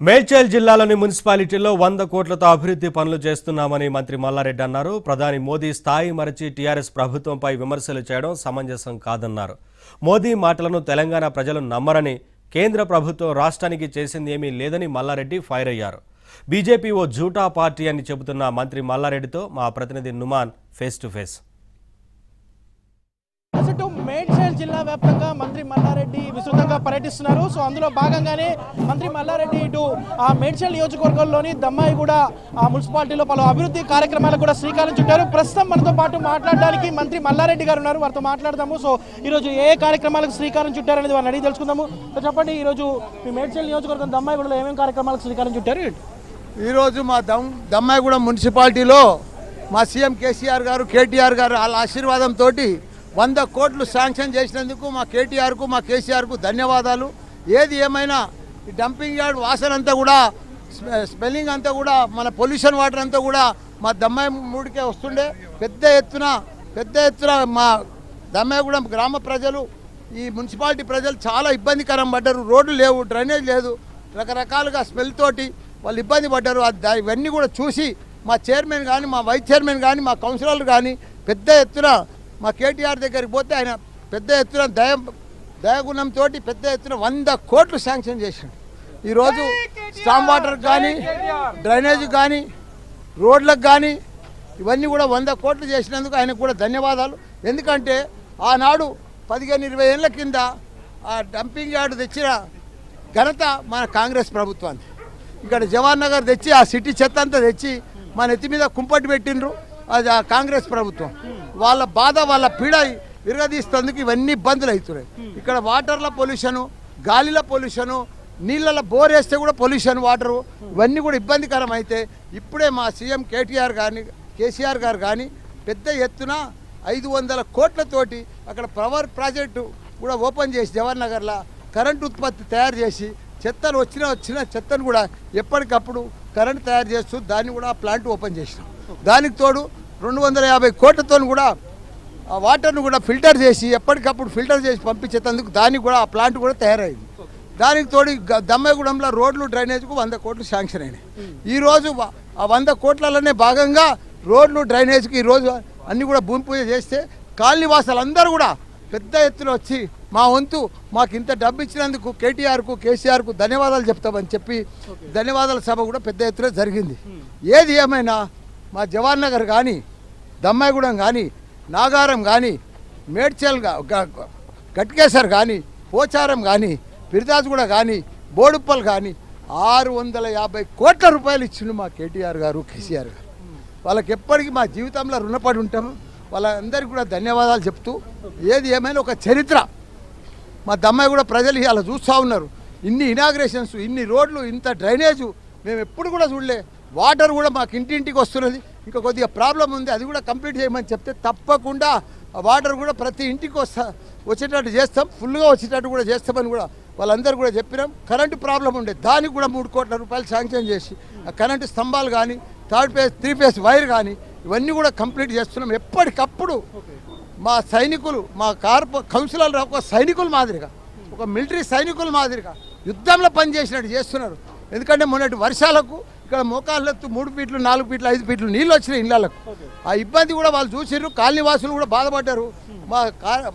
మేడ్చల్ జిల్లాలోని మున్సిపాలిటీలో వంద కోట్లతో అభివృద్ధి పనులు చేస్తున్నామని మంత్రి మల్లారెడ్డి అన్నారు. ప్రధాని మోదీ స్థాయి మరచి టీఆర్ఎస్ ప్రభుత్వంపై విమర్శలు చేయడం సమంజసం కాదన్నారు. మోదీ మాటలను తెలంగాణ ప్రజలు నమ్మరని కేంద్ర ప్రభుత్వం రాష్ట్రానికి చేసింది ఏమీ లేదని మల్లారెడ్డి ఫైర్ అయ్యారు. బీజేపీ ఓ జూటా పార్టీ అని చెబుతున్న మంత్రి మల్లారెడ్డితో మా ప్రతినిధి Numan face to face. Medchal జిల్లా వ్యాప్తంగా మంత్రి మల్లారెడ్డి విస్తృతంగా పర్యటిస్తున్నారు. సో అందులో భాగంగానే మంత్రి మల్లారెడ్డి ఇటు ఆ మేడ్చల్ నియోజకవర్గంలోని దమ్మాయి కూడా ఆ మున్సిపాలిటీలో పలు అభివృద్ధి కార్యక్రమాలకు కూడా శ్రీకారం చుట్టారు. ప్రస్తుతం మనతో పాటు మాట్లాడడానికి మంత్రి మల్లారెడ్డి గారు ఉన్నారు. వారితో మాట్లాడదాము. సో ఈరోజు ఏ ఏ కార్యక్రమాలకు శ్రీకారం చుట్టారనేది వారిని అడిగి తెలుసుకుందాము. సో చెప్పండి ఈరోజు మీ మేడ్చల్ నియోజకవర్గం దమ్మాయిగూడలో ఏమేమి కార్యక్రమాలకు శ్రీకారం చుట్టారు? ఈరోజు మా దమ్ దమ్మాయిగూడెం మున్సిపాలిటీలో మా సీఎం కేసీఆర్ గారు కేటీఆర్ గారు వాళ్ళ ఆశీర్వాదంతో వంద కోట్లు శాంక్షన్ చేసినందుకు మా కేటీఆర్కు మా కేసీఆర్కు ధన్యవాదాలు. ఏది ఏమైనా ఈ డంపింగ్ యార్డ్ వాసన అంతా కూడా స్మెల్లింగ్ అంతా కూడా మన పొల్యూషన్ వాటర్ అంతా కూడా మా దమ్మాయి మూడికే వస్తుండే. పెద్ద ఎత్తున పెద్ద ఎత్తున మా దమ్మాయిగూడెం గ్రామ ప్రజలు ఈ మున్సిపాలిటీ ప్రజలు చాలా ఇబ్బందికరం పడ్డారు. రోడ్లు లేవు డ్రైనేజ్ లేదు. రకరకాలుగా స్మెల్ తోటి వాళ్ళు ఇబ్బంది పడ్డారు. ఇవన్నీ కూడా చూసి మా చైర్మన్ కానీ మా వైస్ చైర్మన్ కానీ మా కౌన్సిలర్లు కానీ పెద్ద ఎత్తున మా కేటీఆర్ దగ్గరికి పోతే ఆయన పెద్ద ఎత్తున దయ దయగుణంతో పెద్ద ఎత్తున వంద కోట్లు శాంక్షన్ చేసిండు. ఈరోజు స్టామ్ వాటర్ కానీ డ్రైనేజ్ కానీ రోడ్లకు కానీ ఇవన్నీ కూడా వంద కోట్లు చేసినందుకు ఆయనకు కూడా ధన్యవాదాలు. ఎందుకంటే ఆనాడు పదిహేను ఇరవై ఏళ్ళ కింద ఆ డంపింగ్ యార్డు తెచ్చిన ఘనత మన కాంగ్రెస్ ప్రభుత్వానికి. ఇక్కడ జవహర్ నగర్ తెచ్చి ఆ సిటీ చెత్త అంతా తెచ్చి మన ఎత్తి మీద కుంపటి పెట్టిండ్రు. అది ఆ కాంగ్రెస్ ప్రభుత్వం. వాళ్ళ బాధ వాళ్ళ పీడ విరగదీస్తేందుకు ఇవన్నీ ఇబ్బందులు అవుతున్నాయి. ఇక్కడ వాటర్ల పొల్యూషను గాలిలో పొల్యూషను నీళ్ళలో బోర్ వేస్తే కూడా పొల్యూషన్ వాటరు ఇవన్నీ కూడా ఇబ్బందికరం అయితే ఇప్పుడే మా సీఎం కేటీఆర్ కానీ కేసీఆర్ గారు కానీ పెద్ద ఎత్తున ఐదు వందల కోట్లతోటి అక్కడ పవర్ ప్రాజెక్టు కూడా ఓపెన్ చేసి జవహర్ నగర్లో కరెంట్ ఉత్పత్తి తయారు చేసి చెత్తను వచ్చిన వచ్చిన చెత్తను కూడా ఎప్పటికప్పుడు కరెంట్ తయారు చేస్తూ దాన్ని కూడా ఆ ప్లాంట్ ఓపెన్ చేసినాం. దానికి తోడు రెండు వందల యాభై కోట్లతో కూడా ఆ వాటర్ను కూడా ఫిల్టర్ చేసి ఎప్పటికప్పుడు ఫిల్టర్ చేసి పంపించేందుకు దానికి కూడా ఆ ప్లాంట్ కూడా తయారైంది. దానికి తోడు దమ్మగూడెంలో రోడ్లు డ్రైనేజ్కు వంద కోట్లు శాంక్షన్ అయినాయి. ఈరోజు ఆ వంద కోట్లలోనే భాగంగా రోడ్లు డ్రైనేజ్కి ఈరోజు అన్నీ కూడా భూమి పూజ చేస్తే కాలనీవాసాలందరూ కూడా పెద్ద ఎత్తున వచ్చి మా వంతు మాకు ఇంత డబ్బు ఇచ్చినందుకు కేటీఆర్కు కేసీఆర్కు ధన్యవాదాలు చెప్తామని చెప్పి ధన్యవాదాల సభ కూడా పెద్ద ఎత్తున జరిగింది. ఏది ఏమైనా మా జవహర్ నగర్ కానీ దమ్మాయిగూడెం కానీ నాగారం కానీ మేడ్చల్ గా- గట్కేసర్ కానీ పోచారం కానీ పిరిదాజ్గూడ కానీ బోడుప్పల్ కానీ ఆరు వందల యాభై కోట్ల రూపాయలు ఇచ్చిండు మా కేటీఆర్ గారు కేసీఆర్ గారు. వాళ్ళకి ఎప్పటికీ మా జీవితంలో రుణపడి ఉంటాము వాళ్ళందరికీ కూడా ధన్యవాదాలు చెప్తూ ఏది ఏమైనా ఒక చరిత్ర. మా దమ్మాయి కూడా ప్రజలు ఇలా చూస్తూ ఉన్నారు. ఇన్ని ఇనాగ్రేషన్స్ ఇన్ని రోడ్లు ఇంత డ్రైనేజు మేము ఎప్పుడు కూడా చూడలే. వాటర్ కూడా మాకు ఇంటింటికి వస్తున్నది. ఇంకా కొద్దిగా ప్రాబ్లం ఉంది. అది కూడా కంప్లీట్ చేయమని చెప్తే తప్పకుండా ఆ వాటర్ కూడా ప్రతి ఇంటికి వస్తా వచ్చేటట్టు చేస్తాం. ఫుల్గా వచ్చేటట్టు కూడా చేస్తామని కూడా వాళ్ళందరూ కూడా చెప్పినాం. కరెంటు ప్రాబ్లం ఉండే. దానికి కూడా మూడు కోట్ల రూపాయలు శాంక్షన్ చేసి ఆ కరెంటు స్తంభాలు కానీ third phase three phase wire కానీ ఇవన్నీ కూడా కంప్లీట్ చేస్తున్నాం. ఎప్పటికప్పుడు మా సైనికులు మా కార్ప కౌన్సిలర్ ఒక సైనికుల మాదిరిగా ఒక మిలిటరీ సైనికుల మాదిరిగా యుద్ధంలో పనిచేసినట్టు చేస్తున్నారు. ఎందుకంటే మొన్నటి వర్షాలకు ఇక్కడ మోకాళ్ళెత్తు మూడు ఫీట్లు నాలుగు ఫీట్లు ఐదు ఫీట్లు నీళ్ళు వచ్చినాయి ఇళ్ళకు ఆ ఇబ్బంది కూడా వాళ్ళు చూసిర్రు. కాలనీవాసులు కూడా బాధపడ్డారు. మా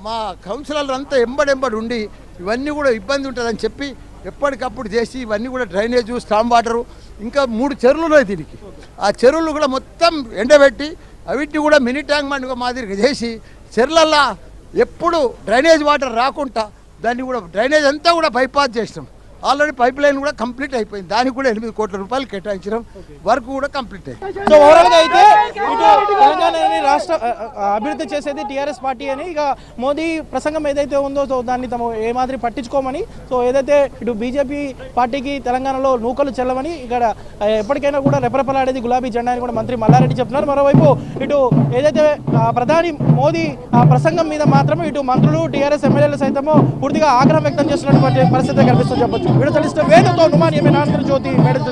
మా కౌన్సిలర్లు అంతా ఎంబడెంబడి ఉండి ఇవన్నీ కూడా ఇబ్బంది ఉంటుందని చెప్పి ఎప్పటికప్పుడు చేసి ఇవన్నీ కూడా డ్రైనేజు స్టామ్ వాటరు ఇంకా మూడు చెరువులు ఉన్నాయి దీనికి. ఆ చెరువులు కూడా మొత్తం ఎండబెట్టి అవిటిని కూడా మినీ ట్యాంక్ బండ్ మాదిరిగా చేసి చెర్లల్లా ఎప్పుడు డ్రైనేజ్ వాటర్ రాకుండా దాన్ని కూడా డ్రైనేజ్ అంతా కూడా బైపాస్ చేసినాం. ఆల్రెడీ పైప్ లైన్ కూడా కంప్లీట్ అయిపోయింది దానికి కూడా ఎనిమిది కోట్ల రూపాయలు కేటాయించడం వర్క్ కూడా కంప్లీట్ అయింది సో ఓవరాల్గా అయితే ఇటు తెలంగాణని రాష్ట్ర అభివృద్ధి చేసేది టీఆర్ఎస్ పార్టీ అని. ఇక మోదీ ప్రసంగం ఏదైతే ఉందో సో దాన్ని తమ ఏ మాదిరి పట్టించుకోమని సో ఏదైతే ఇటు బీజేపీ పార్టీకి తెలంగాణలో నూకలు చెల్లవని ఇక్కడ ఎప్పటికైనా కూడా రెపరెపలాడేది గులాబీ జెండా అని కూడా మంత్రి మల్లారెడ్డి చెప్తున్నారు. మరోవైపు ఇటు ఏదైతే ప్రధాని మోదీ ఆ ప్రసంగం మీద మాత్రం ఇటు మంత్రులు టీఆర్ఎస్ ఎమ్మెల్యేలు సైతము పూర్తిగా ఆగ్రహం వ్యక్తం చేస్తున్నటువంటి పరిస్థితి కనిపిస్తుంది చెప్పొచ్చు. వీడియో తెలిసిన వేణుతో నుమాన్ ఏమైనా జ్యోతి మేడం